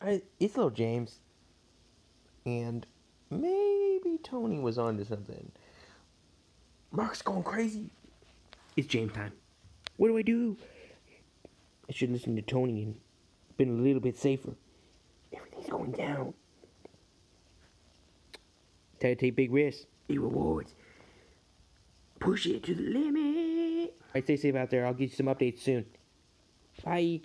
I, it's little James. And maybe Tony was onto something. Mark's going crazy. It's James time. What do I do? I should listen to Tony and been a little bit safer. Everything's going down. Time to take big risks. Big rewards. Push it to the limit. Alright, stay safe out there. I'll get you some updates soon. Bye.